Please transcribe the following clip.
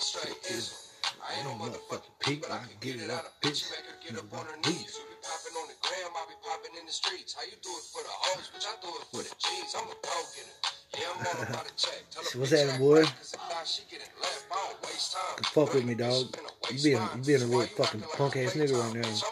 is I ain't no motherfucking peep, I can get it out of bitch. Get up on her knees, you be popping on the gram, I be popping in the streets. How you do it for the hoes, bitch? I do it for the G's. I'm a go getter. Yeah, I'm all about a check. Tell her What's that, boy? left. Fuck with me, dog. You being you being a real fucking punk ass nigga right now.